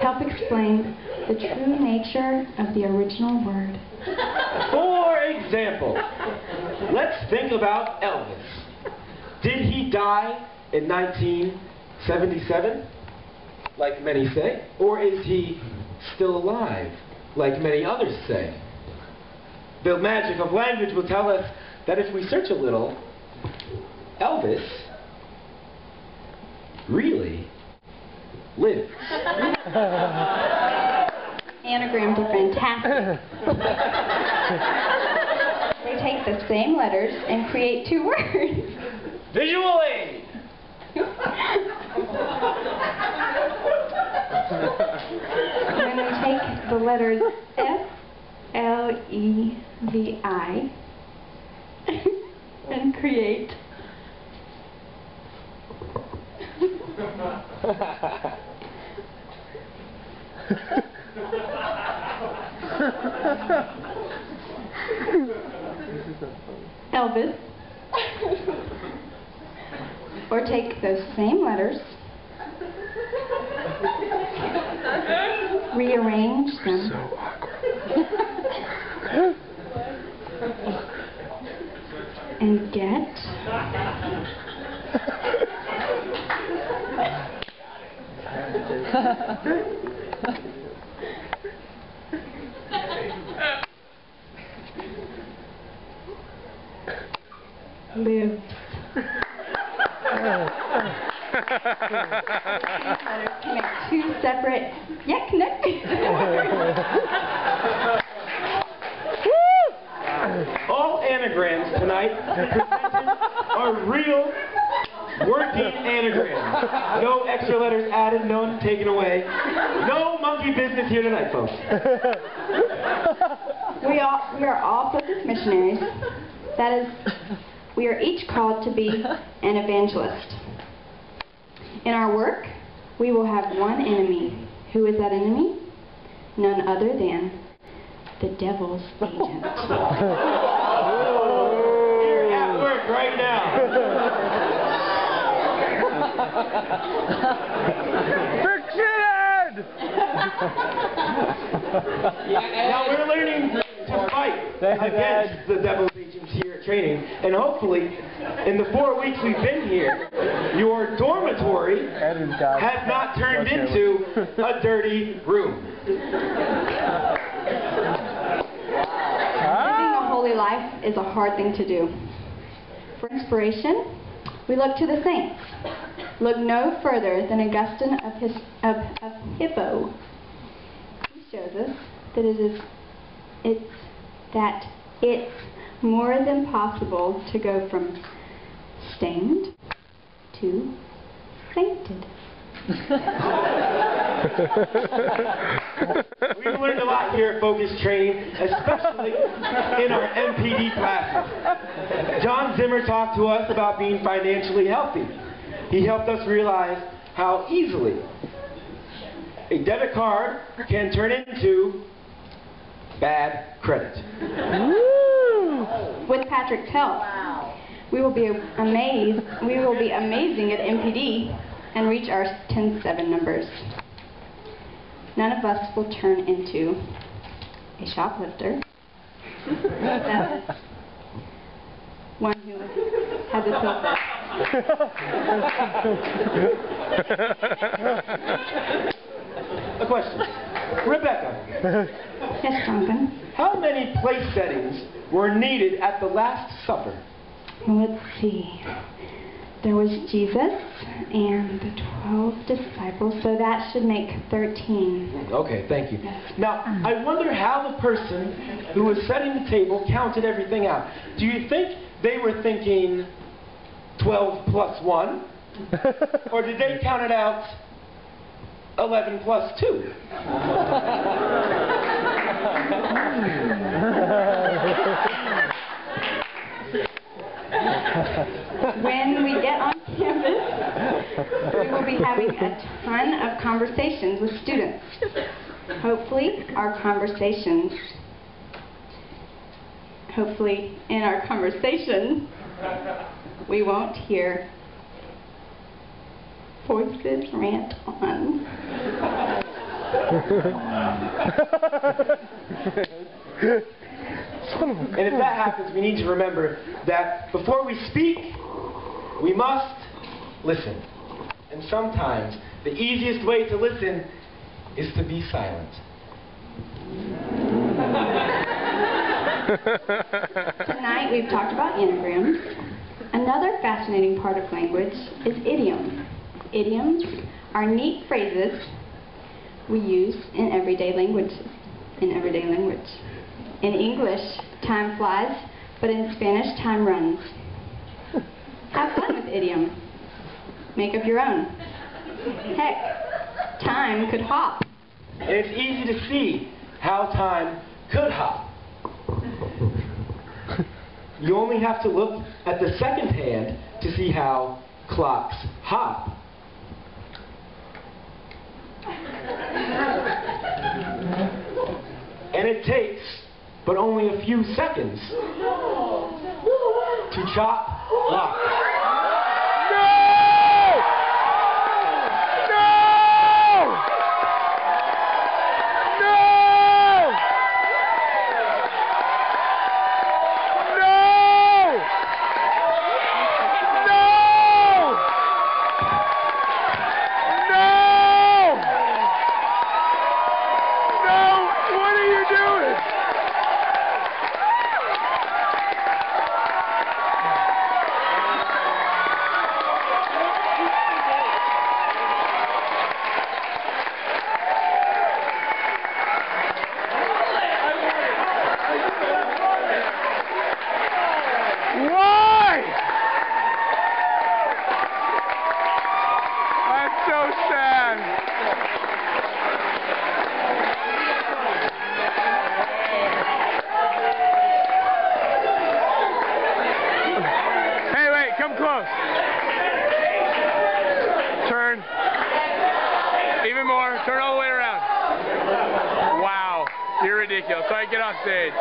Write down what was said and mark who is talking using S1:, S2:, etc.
S1: help explain the true nature of the original word.
S2: For example, let's think about Elvis. Did he die in 1977, like many say? Or is he still alive, like many others say? The magic of language will tell us that if we search a little, Elvis really lives.
S1: Anagrams are fantastic. they take the same letters and create two words.
S2: Visual aid!
S1: when we take the letters F, L, E, V, I and create Elvis. or take those same letters, rearrange them, and get live. Connect two separate, yet connected.
S2: All anagrams tonight are real working anagrams. No extra letters added, none taken away. No monkey business here tonight, folks.
S1: We all we are all focused missionaries. That is, we are each called to be an evangelist. In our work, we will have one enemy. Who is that enemy? None other than the devil's agent.
S2: You're at work right now.
S3: Fiction!
S2: Now we're learning to fight against the devil's agents here at training, and hopefully, in the four weeks we've been here, your dormitory
S3: Edwin's
S2: has not turned into a dirty room. Ah.
S1: Living a holy life is a hard thing to do. For inspiration, we look to the saints. Look no further than Augustine of, his, of, of Hippo. He shows us that it is it's that it's more than possible to go from stained to sainted.
S2: We've learned a lot here at Focus Training, especially in our MPD classes. John Zimmer talked to us about being financially healthy. He helped us realize how easily a debit card can turn into bad credit.
S1: With Patrick's help, we will be amazed. We will be amazing at MPD and reach our 10-7 numbers. None of us will turn into a shoplifter. That's one who has a pill.
S2: A question. Rebecca,
S1: Yes, Jonathan.
S2: how many place settings were needed at the Last Supper?
S1: Let's see. There was Jesus and the 12 disciples, so that should make 13.
S2: Okay, thank you. Now, I wonder how the person who was setting the table counted everything out. Do you think they were thinking 12 plus 1? Or did they count it out 11 plus 2?
S1: When we get on campus, we will be having a ton of conversations with students. Hopefully, our conversations, hopefully, in our conversations, we won't hear Voices rant on.
S2: And if that happens, we need to remember that before we speak, we must listen. And sometimes the easiest way to listen is to be silent.
S1: Tonight we've talked about anagrams. Another fascinating part of language is idioms. Idioms are neat phrases we use in everyday language. In everyday language. In English, time flies, but in Spanish, time runs. Have fun with idioms. Make up your own. Heck, time could hop.
S2: It's easy to see how time could hop. You only have to look at the second hand to see how clocks hop. And it takes but only a few seconds to chop clock.
S3: Close. Turn. Even more. Turn all the way around. Wow. You're ridiculous. All right, get off stage.